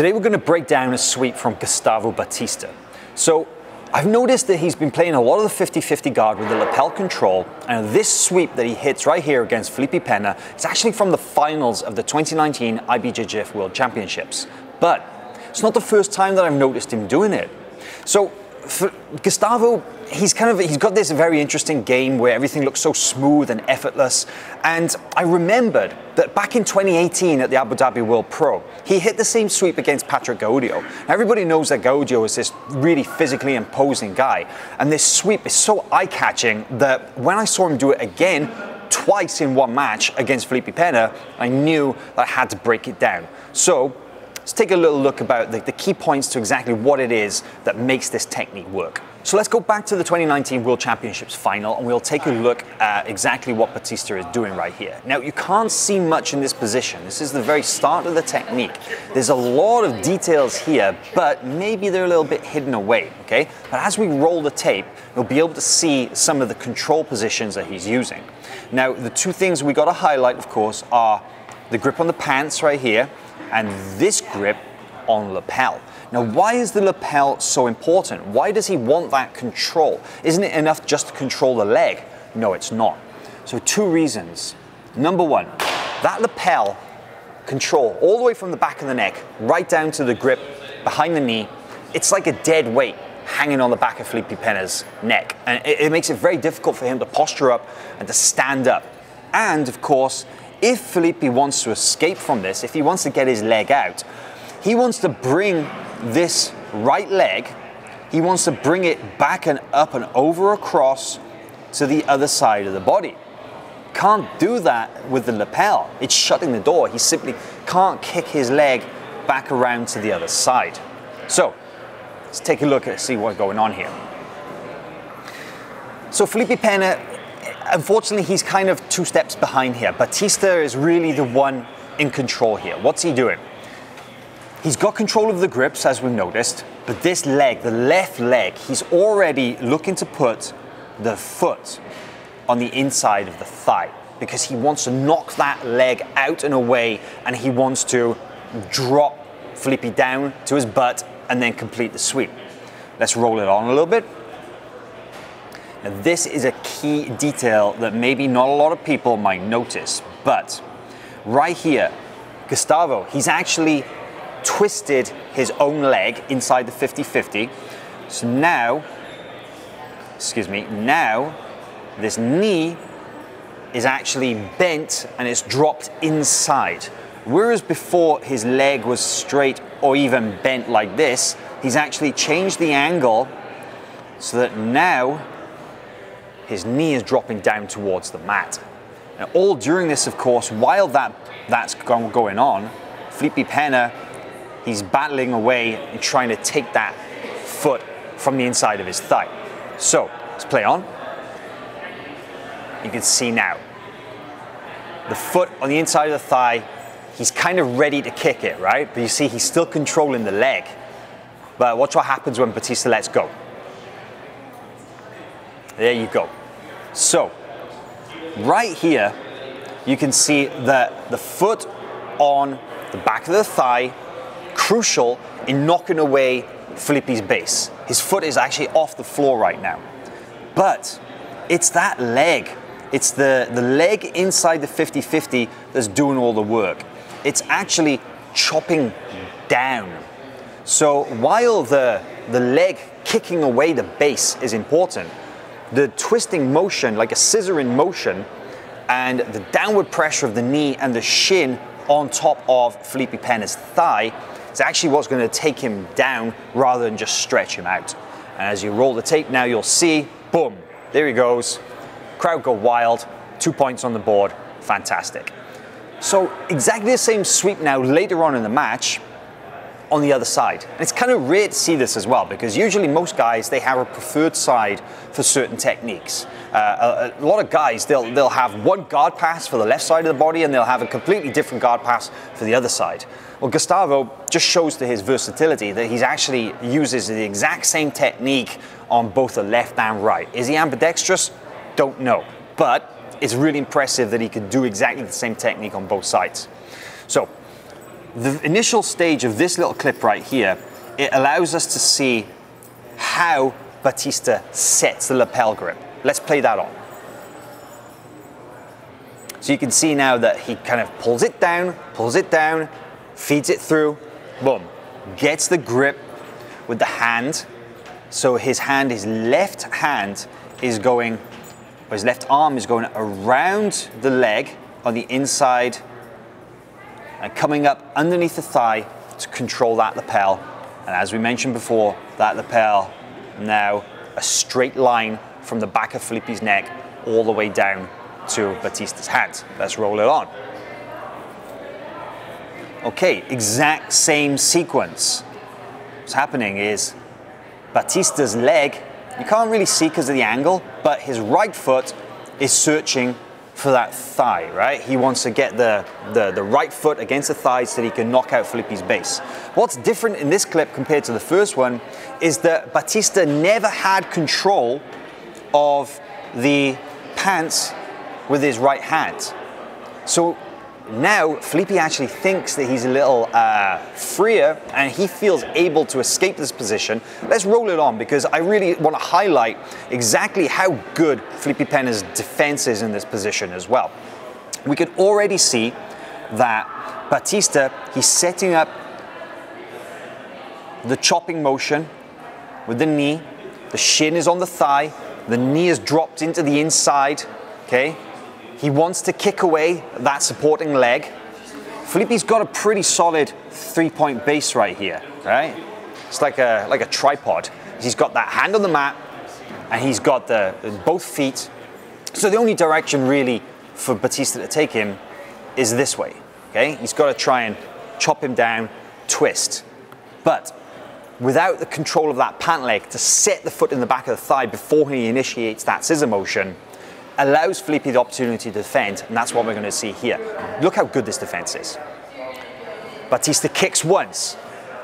Today we're going to break down a sweep from Gustavo Batista. So I've noticed that he's been playing a lot of the 50-50 guard with the lapel control, and this sweep that he hits right here against Felipe Pena is actually from the finals of the 2019 IBJJF World Championships. But it's not the first time that I've noticed him doing it. So Gustavo, he's kind of he's got this very interesting game where everything looks so smooth and effortless. And I remembered that back in 2018 at the Abu Dhabi World Pro, he hit the same sweep against Patrick Gaudio. Everybody knows that Gaudio is this really physically imposing guy, and this sweep is so eye-catching that when I saw him do it again, twice in one match against Felipe Pena, I knew that I had to break it down. So let's take a little look about the, the, key points to exactly what it is that makes this technique work. So let's go back to the 2019 World Championships final and we'll take a look at exactly what Batista is doing right here. Now you can't see much in this position. This is the very start of the technique. There's a lot of details here, but maybe they're a little bit hidden away, okay? But as we roll the tape, you'll be able to see some of the control positions that he's using. Now the two things we gotta highlight, of course, are the grip on the pants right here, and this grip on lapel. Now, why is the lapel so important? Why does he want that control? Isn't it enough just to control the leg? No, it's not. So, two reasons. Number one, that lapel control all the way from the back of the neck right down to the grip behind the knee, it's like a dead weight hanging on the back of Felipe Pena's neck. And it, it makes it very difficult for him to posture up and to stand up. And of course, if Felipe wants to escape from this, if he wants to get his leg out, he wants to bring this right leg, he wants to bring it back and up and over across to the other side of the body. Can't do that with the lapel. It's shutting the door. He simply can't kick his leg back around to the other side. So let's take a look and see what's going on here. So Felipe Pena, unfortunately, he's kind of two steps behind here. Batista is really the one in control here. What's he doing? He's got control of the grips, as we've noticed, but this leg, the left leg, he's already looking to put the foot on the inside of the thigh because he wants to knock that leg out and away and he wants to drop Felipe down to his butt and then complete the sweep. Let's roll it on a little bit. Now, this is a key detail that maybe not a lot of people might notice, but right here, Gustavo, he's actually twisted his own leg inside the 50-50. So now, excuse me, now this knee is actually bent and it's dropped inside. Whereas before his leg was straight or even bent like this, he's actually changed the angle so that now his knee is dropping down towards the mat. And all during this, of course, while that, that's going on, Felipe Pena he's battling away and trying to take that foot from the inside of his thigh. So let's play on. You can see now the foot on the inside of the thigh, he's kind of ready to kick it, right? But you see he's still controlling the leg. But watch what happens when Batista lets go. There you go. So, right here, you can see that the foot on the back of the thigh crucial in knocking away Felipe's base. His foot is actually off the floor right now. But it's that leg. It's the, the leg inside the 50-50 that's doing all the work. It's actually chopping down. So while the, the leg kicking away the base is important, the twisting motion, like a scissoring motion, and the downward pressure of the knee and the shin on top of Felipe Pena's thigh it's actually what's going to take him down rather than just stretch him out. And as you roll the tape now, you'll see, boom, there he goes. Crowd go wild, two points on the board, fantastic. So exactly the same sweep now later on in the match on the other side. And it's kind of rare to see this as well because usually most guys, they have a preferred side for certain techniques. Uh, a, a, lot of guys, they'll, they'll have one guard pass for the left side of the body and they'll have a completely different guard pass for the other side. Well, Gustavo just shows to his versatility that he's actually uses the exact same technique on both the left and right. Is he ambidextrous? Don't know. But it's really impressive that he can do exactly the same technique on both sides. So the initial stage of this little clip right here, it allows us to see how Batista sets the lapel grip. Let's play that on. So you can see now that he kind of pulls it down, pulls it down, feeds it through, boom, gets the grip with the hand. So his hand, his left hand is going, or his left arm is going around the leg on the inside and coming up underneath the thigh to control that lapel. And as we mentioned before, that lapel now a straight line from the back of Felipe's neck all the way down to Batista's hand. Let's roll it on. Okay, exact same sequence. What's happening is Batista's leg, you can't really see because of the angle, but his right foot is searching for that thigh, right? He wants to get the, the, the right foot against the thigh so that he can knock out Felipe's base. What's different in this clip compared to the first one is that Batista never had control of the pants with his right hand. So now Felipe actually thinks that he's a little uh, freer and he feels able to escape this position. Let's roll it on because I really want to highlight exactly how good Felipe Pena's defense is in this position as well. We could already see that Batista, he's setting up the chopping motion with the knee, the shin is on the thigh, the knee is dropped into the inside, okay? He wants to kick away that supporting leg. Felipe's got a pretty solid three-point base right here, right? It's like a, like a tripod. He's got that hand on the mat, and he's got the both feet. So the only direction really for Batista to take him is this way, okay? He's got to try and chop him down, twist. But without the control of that pant leg to set the foot in the back of the thigh before he initiates that scissor motion, allows Felipe the opportunity to defend, and that's what we're going to see here. Look how good this defense is. Batista kicks once,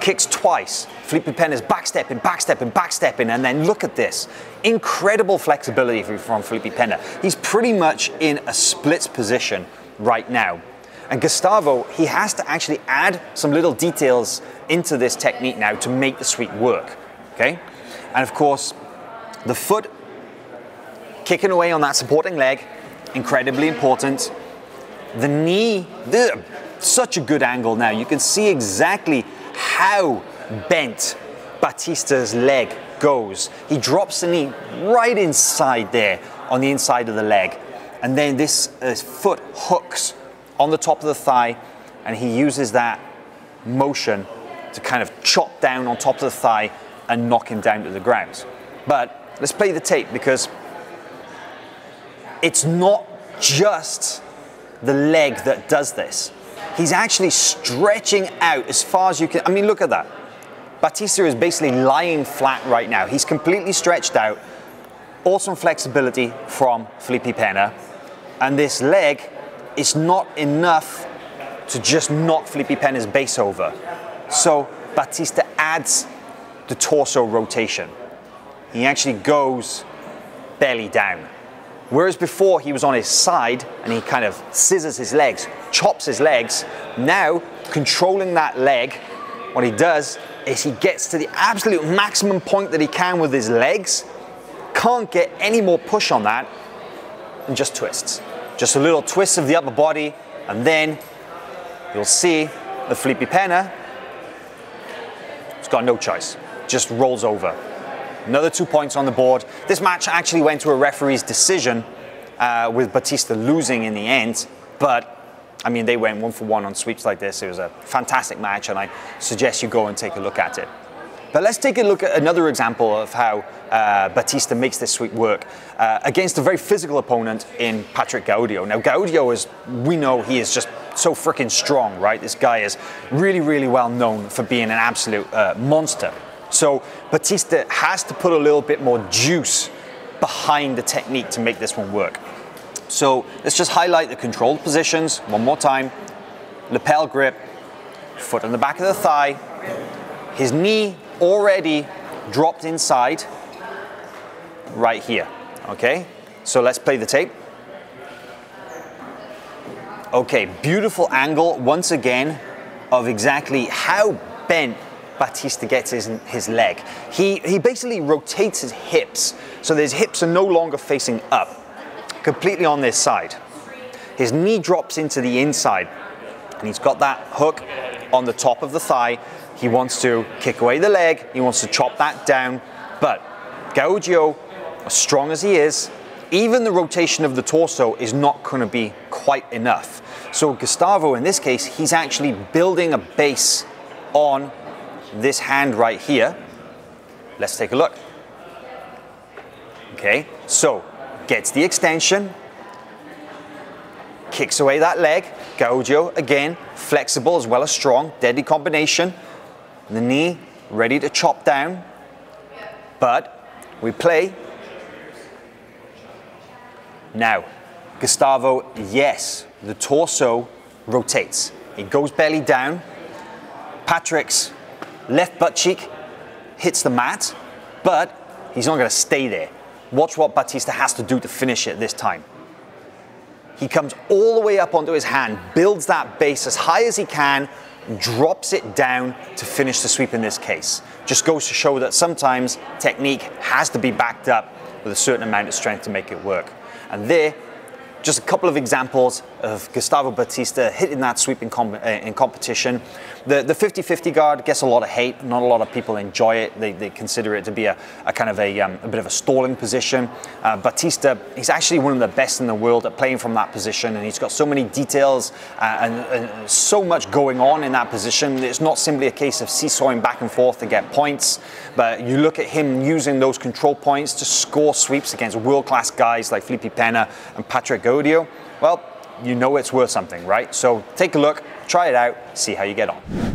kicks twice. Felipe Pena is backstepping, backstepping, backstepping, and then look at this. Incredible flexibility from Felipe Pena. He's pretty much in a splits position right now. And Gustavo, he has to actually add some little details into this technique now to make the sweep work. Okay? And of course, the foot kicking away on that supporting leg, incredibly important. The knee, such a good angle now. You can see exactly how bent Batista's leg goes. He drops the knee right inside there on the inside of the leg. And then this uh, foot hooks on the top of the thigh, and he uses that motion to kind of chop down on top of the thigh and knock him down to the ground. But let's play the tape because it's not just the leg that does this. He's actually stretching out as far as you can. I mean, look at that. Batista is basically lying flat right now. He's completely stretched out. Awesome flexibility from Felipe Pena. And this leg is not enough to just knock Felipe Pena's base over. So Batista adds the torso rotation. He actually goes belly down. Whereas before he was on his side and he kind of scissors his legs, chops his legs, now controlling that leg, what he does is he gets to the absolute maximum point that he can with his legs, can't get any more push on that, and just twists. Just a little twist of the upper body, and then you'll see the Felipe Pena, he's got no choice, just rolls over. Another two points on the board. This match actually went to a referee's decision uh, with Batista losing in the end, but I mean, they went one for one on sweeps like this. It was a fantastic match, and I suggest you go and take a look at it. But let's take a look at another example of how uh, Batista makes this sweep work uh, against a very physical opponent in Patrick Gaudio. Now, Gaudio is, we know he is just so freaking strong, right? This guy is really, really well known for being an absolute uh, monster. So Batista has to put a little bit more juice behind the technique to make this one work. So let's just highlight the controlled positions one more time. Lapel grip, foot on the back of the thigh, his knee already dropped inside right here, okay? So let's play the tape. Okay, beautiful angle once again of exactly how bent Batista gets his, his leg. He, he basically rotates his hips, so his hips are no longer facing up, completely on this side. His knee drops into the inside, and he's got that hook on the top of the thigh. He wants to kick away the leg, he wants to chop that down, but Gaudio, as strong as he is, even the rotation of the torso is not going to be quite enough. So Gustavo, in this case, he's actually building a base on this hand right here. Let's take a look. Okay, so gets the extension, kicks away that leg. Gaudio, again, flexible as well as strong, deadly combination. The knee ready to chop down, but we play. Now, Gustavo, yes, the torso rotates. It goes belly down. Patrick's left butt cheek hits the mat, but he's not going to stay there. Watch what Batista has to do to finish it this time. He comes all the way up onto his hand, builds that base as high as he can, drops it down to finish the sweep in this case. Just goes to show that sometimes technique has to be backed up with a certain amount of strength to make it work. And there, just a couple of examples of Gustavo Batista hitting that sweep in, com- uh, in competition. The, the 50-50 guard gets a lot of hate. Not a lot of people enjoy it. They, they consider it to be a, a kind of a, um, a, bit of a stalling position. Uh, Batista, he's actually one of the best in the world at playing from that position, and he's got so many details uh, and, and, so much going on in that position. It's not simply a case of seesawing back and forth to get points, but you look at him using those control points to score sweeps against world-class guys like Felipe Pena and Patrick Well, you know it's worth something, right? So take a look, try it out, see how you get on.